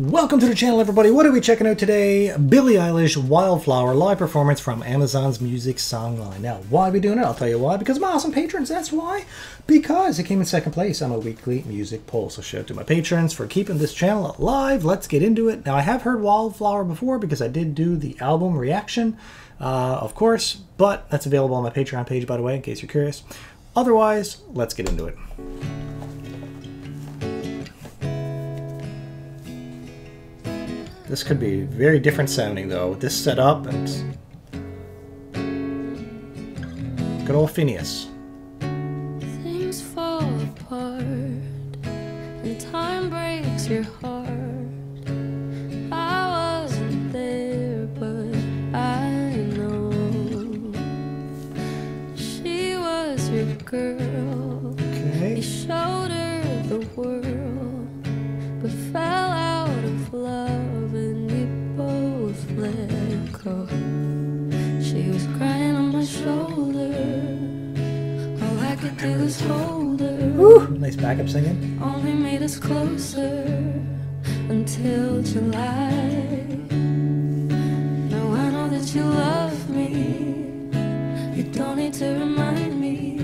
Welcome to the channel, everybody. What are we checking out today? Billie Eilish Wildflower live performance from Amazon's Music Songline. Now, why are we doing it? I'll tell you why. Because my awesome patrons, that's why. Because it came in second place on my weekly music poll. So shout out to my patrons for keeping this channel alive. Let's get into it. Now, I have heard Wildflower before because I did do the album reaction, uh, of course, but that's available on my Patreon page, by the way, in case you're curious. Otherwise, let's get into it. This could be very different sounding though. With this setup and good old Finneas. Things fall apart and time breaks your heart. I wasn't there, but I know she was your girl. Okay. You showed her the world, but fell out of love, Woo! Nice backup singing. Only made us closer until July. Now I know that you love me. You don't need to remind me.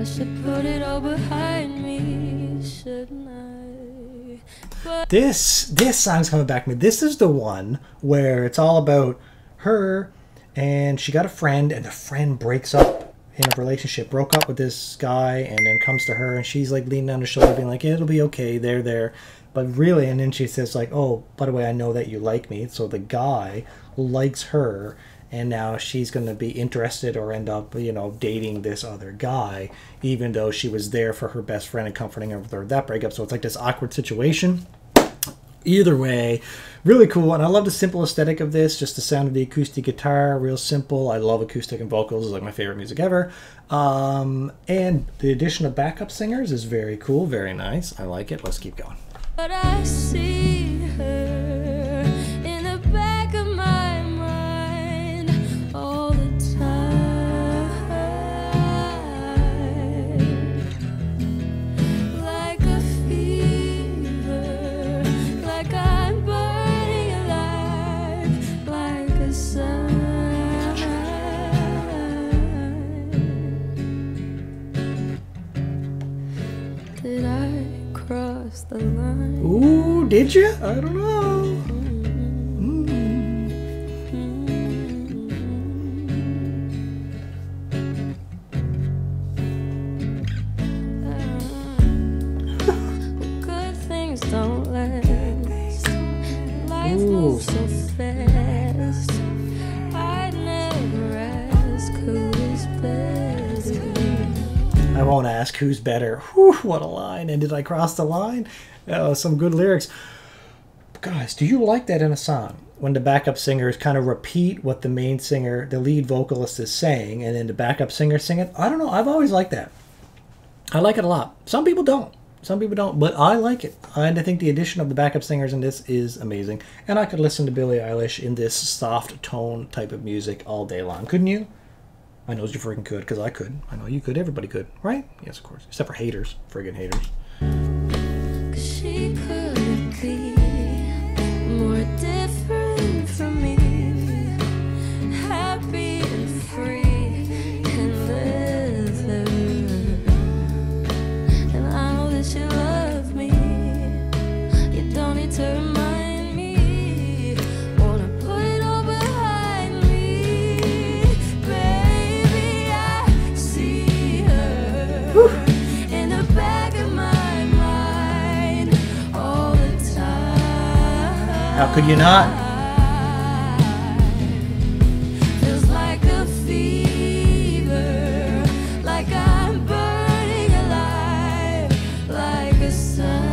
I should put it all behind me, shouldn't I? But This this song's coming back to me. This is the one where it's all about her and she got a friend and the friend breaks up in a relationship, broke up with this guy and then comes to her and she's like leaning on her shoulder being like, It'll be okay, they're there. But really and then she says like, Oh, by the way, I know that you like me. So the guy likes her and now she's going to be interested or end up you know dating this other guy even though she was there for her best friend and comforting her with that breakup so it's like this awkward situation either way really cool and i love the simple aesthetic of this just the sound of the acoustic guitar real simple. I love acoustic and vocals is like my favorite music ever. Um, and the addition of backup singers is very cool very nice. I like it let's keep going Did I cross the line? ooh did you i don't know mm-hmm. Good things don't last. Life moves so fast. I mm. won't ask who's better. Whew, what a line. And did I cross the line? Oh, some good lyrics. Guys, do you like that in a song? When the backup singers kind of repeat what the main singer, the lead vocalist is saying, and then the backup singer sing it? I don't know. I've always liked that. I like it a lot. Some people don't. Some people don't, but I like it. And I think the addition of the backup singers in this is amazing. And I could listen to Billie Eilish in this soft tone type of music all day long. Couldn't you? I know you freaking could, because I could. I know you could. Everybody could, right? Yes, of course. Except for haters. Friggin' haters. How could you not? Feels like fever, like alive, like a sign.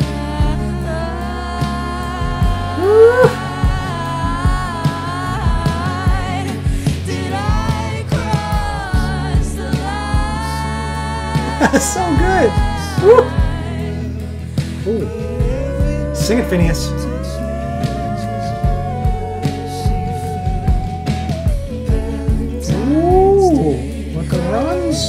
Did I cross the line? so good. Woo. Ooh. Sing it, Finneas. Now,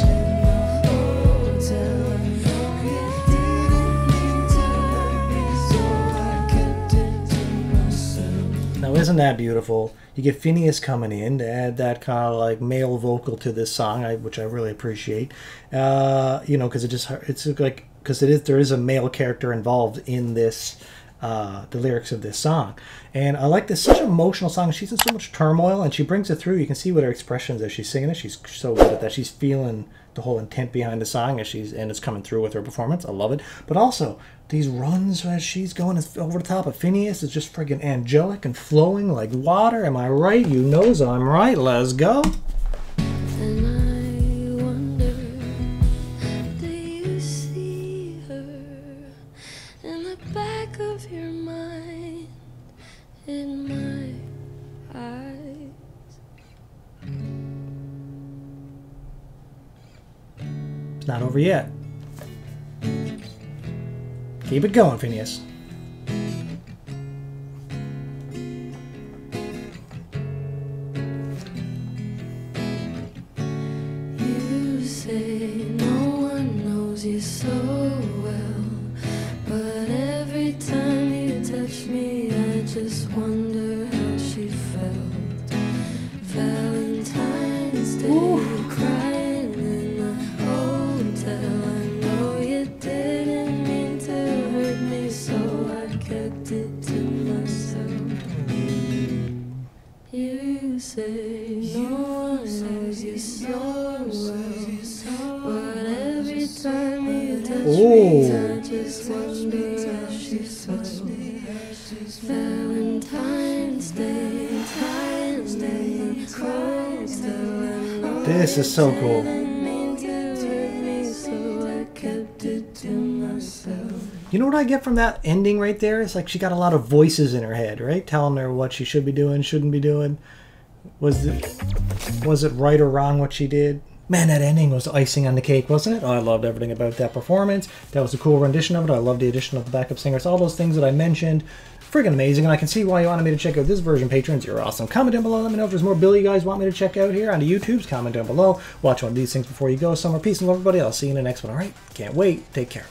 isn't that beautiful? You get Finneas coming in to add that kind of like male vocal to this song, which I really appreciate. Uh, you know, because it just it's like because it is there is a male character involved in this. Uh, the lyrics of this song, and I like this such an emotional song. She's in so much turmoil, and she brings it through. You can see what her expressions as she's singing it. She's so good at that. She's feeling the whole intent behind the song as she's and it's coming through with her performance. I love it. But also these runs as she's going over the top of Finneas is just friggin' angelic and flowing like water. Am I right? You knows I'm right. Let's go. Not over yet. Keep it going, Finneas. Say no one knows you so well, but every time you touch me, oh. I just wonder how she felt. Valentine's Day, Valentine's Day, cold till I know This is so cool. didn't mean to hurt me, so I kept it to myself. You know what I get from that ending right there? It's like she got a lot of voices in her head, right? Telling her what she should be doing, shouldn't be doing. Was it was it right or wrong what she did? Man, that ending was icing on the cake, wasn't it? Oh, I loved everything about that performance. That was a cool rendition of it. I loved the addition of the backup singers. All those things that I mentioned. Friggin' amazing, and I can see why you wanted me to check out this version, patrons. You're awesome. Comment down below. Let me know if there's more Billie you guys want me to check out here on the YouTubes. Comment down below. Watch one of these things before you go somewhere. Peace and love, everybody. I'll see you in the next one. All right? Can't wait. Take care.